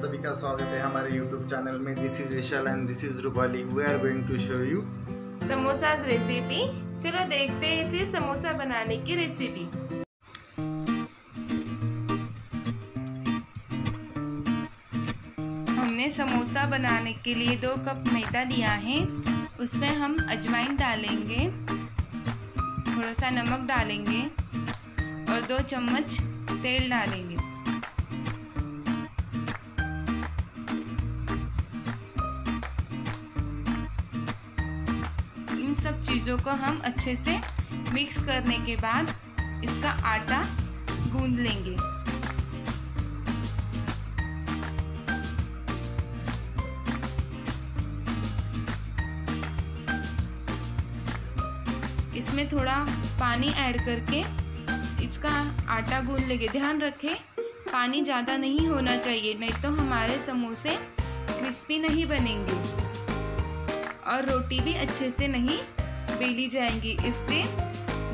सभी का स्वागत है हमारे YouTube चैनल में। This is Vishal and this is Rupali we are going to show you samosa recipe चलो देखते हैं फिर समोसा बनाने की रेसिपी हमने समोसा बनाने के लिए दो कप मैदा लिया है। उसमें हम अजवाइन डालेंगे, थोड़ा सा नमक डालेंगे और दो चम्मच तेल डालेंगे। सब चीज़ों को हम अच्छे से मिक्स करने के बाद इसका आटा गूंद लेंगे। इसमें थोड़ा पानी ऐड करके इसका आटा गूंद लेंगे। ध्यान रखें, पानी ज़्यादा नहीं होना चाहिए, नहीं तो हमारे समोसे क्रिस्पी नहीं बनेंगे और रोटी भी अच्छे से नहीं बेली जाएँगी। इसलिए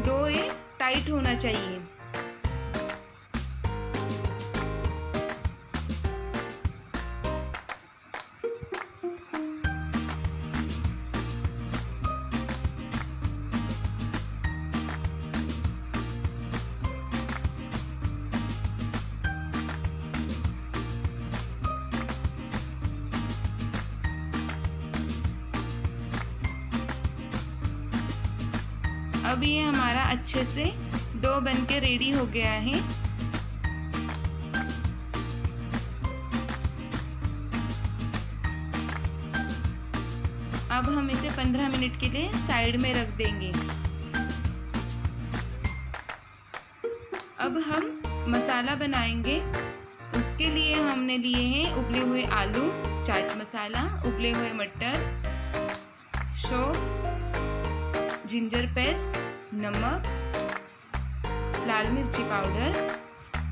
डो ये टाइट होना चाहिए। अब ये हमारा अच्छे से डो बन के रेडी हो गया है। अब हम इसे 15 मिनट के लिए साइड में रख देंगे। अब हम मसाला बनाएँगे। उसके लिए हमने लिए हैं उबले हुए आलू, चाट मसाला, उबले हुए मटर, शो जिंजर पेस्ट नमक, लाल मिर्ची पाउडर,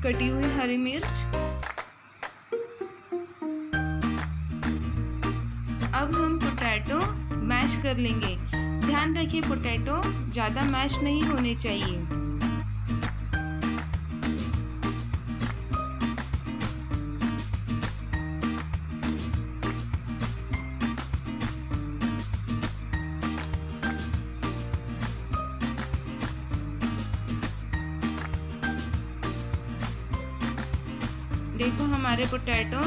कटी हुई हरी मिर्च। अब हम पोटैटो मैश कर लेंगे। ध्यान रखिए पोटैटो ज़्यादा मैश नहीं होने चाहिए। देखो हमारे पोटैटो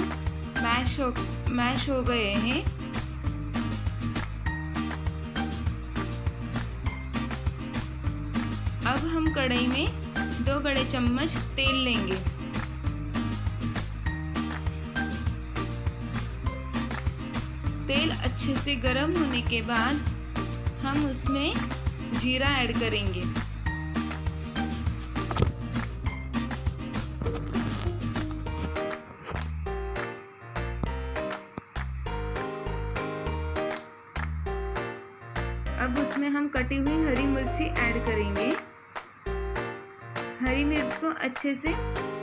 मैश हो मैश हो गए हैं। अब हम कढ़ाई में दो बड़े चम्मच तेल लेंगे। तेल अच्छे से गर्म होने के बाद हम उसमें जीरा ऐड करेंगे। अब उसमें हम कटी हुई हरी मिर्ची ऐड करेंगे। हरी मिर्च को अच्छे से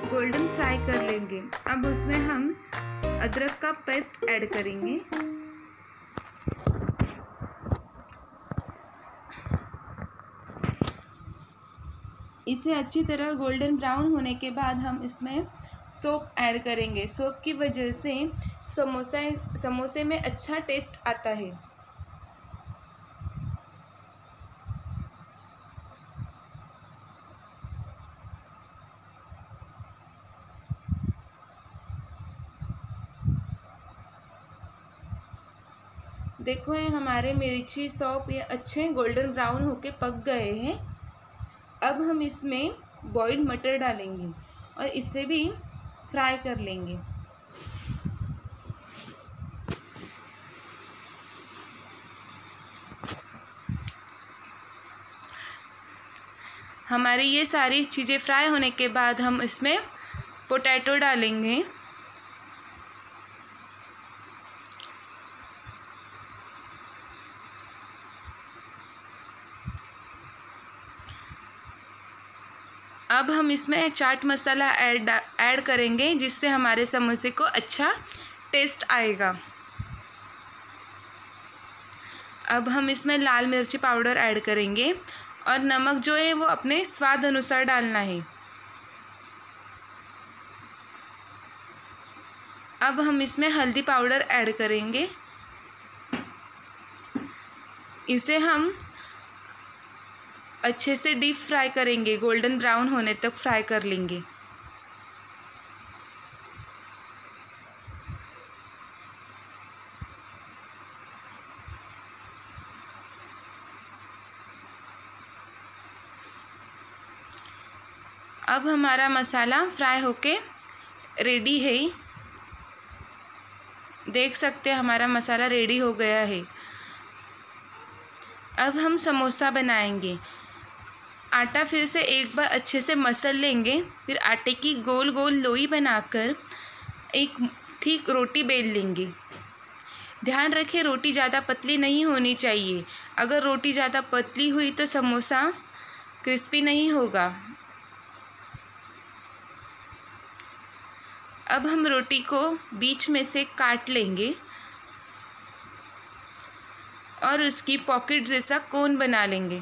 गोल्डन फ्राई कर लेंगे। अब उसमें हम अदरक का पेस्ट ऐड करेंगे। इसे अच्छी तरह गोल्डन ब्राउन होने के बाद हम इसमें सोप ऐड करेंगे। सोप की वजह से समोसा, समोसे में अच्छा टेस्ट आता है। देखो ये हमारे मिर्ची सौंप ये अच्छे गोल्डन ब्राउन होके पक गए हैं। अब हम इसमें बॉइल्ड मटर डालेंगे और इसे भी फ्राई कर लेंगे। हमारी ये सारी चीज़ें फ्राई होने के बाद हम इसमें पोटैटो डालेंगे। अब हम इसमें चाट मसाला ऐड ऐड करेंगे, जिससे हमारे समोसे को अच्छा टेस्ट आएगा। अब हम इसमें लाल मिर्ची पाउडर ऐड करेंगे और नमक जो है वो अपने स्वाद अनुसार डालना है। अब हम इसमें हल्दी पाउडर ऐड करेंगे। इसे हम अच्छे से डीप फ्राई करेंगे गोल्डन ब्राउन होने तक फ्राई कर लेंगे। अब हमारा मसाला फ्राई होके रेडी है देख सकते हैं हमारा मसाला रेडी हो गया है। अब हम समोसा बनाएँगे। आटा फिर से एक बार अच्छे से मसल लेंगे। फिर आटे की गोल गोल लोई बनाकर एक ठीक रोटी बेल लेंगे। ध्यान रखें, रोटी ज़्यादा पतली नहीं होनी चाहिए। अगर रोटी ज़्यादा पतली हुई तो समोसा क्रिस्पी नहीं होगा। अब हम रोटी को बीच में से काट लेंगे और उसकी पॉकेट जैसा कोन बना लेंगे।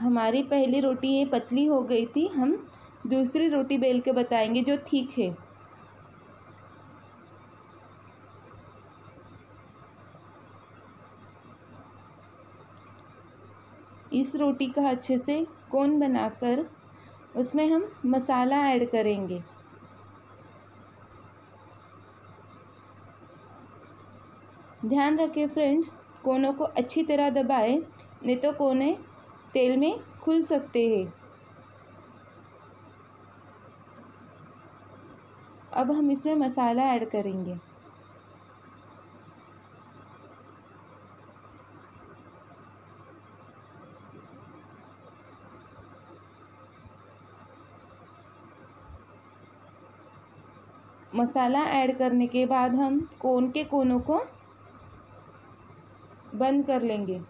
हमारी पहली रोटी ये पतली हो गई थी, हम दूसरी रोटी बेल के बताएँगे जो ठीक है। इस रोटी का अच्छे से कोन बनाकर उसमें हम मसाला ऐड करेंगे। ध्यान रखें फ्रेंड्स, कोनों को अच्छी तरह दबाएँ, नहीं तो कोने तेल में खुल सकते हैं। अब हम इसमें मसाला ऐड करेंगे। मसाला ऐड करने के बाद हम कोन के कोनों को बंद कर लेंगे।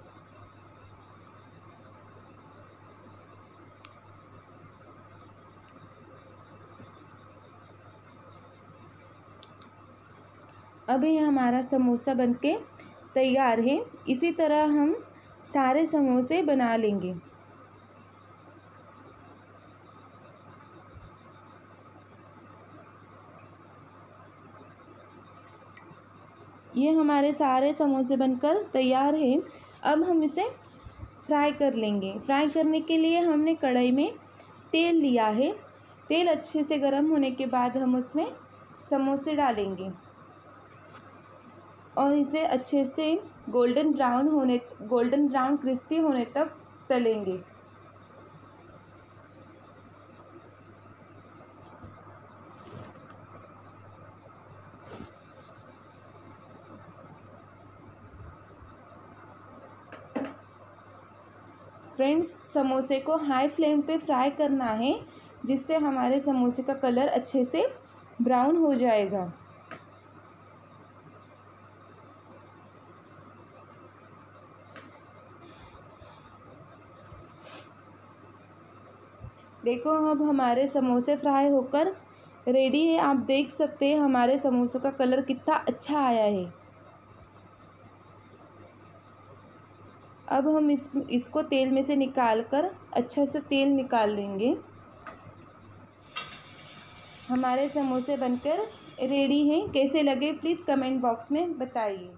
अभी हमारा समोसा बनके तैयार है। इसी तरह हम सारे समोसे बना लेंगे। ये हमारे सारे समोसे बनकर तैयार हैं। अब हम इसे फ्राई कर लेंगे। फ्राई करने के लिए हमने कढ़ाई में तेल लिया है। तेल अच्छे से गर्म होने के बाद हम उसमें समोसे डालेंगे। और इसे अच्छे से गोल्डन ब्राउन होने गोल्डन ब्राउन क्रिस्पी होने तक तलेंगे। फ्रेंड्स, समोसे को हाई फ्लेम पे फ्राई करना है, जिससे हमारे समोसे का कलर अच्छे से ब्राउन हो जाएगा। देखो अब हमारे समोसे फ्राई होकर रेडी है। आप देख सकते हैं हमारे समोसों का कलर कितना अच्छा आया है। अब हम इस, इसको तेल में से निकाल कर अच्छा से तेल निकाल लेंगे। हमारे समोसे बनकर रेडी हैं। कैसे लगे, प्लीज़ कमेंट बॉक्स में बताइए।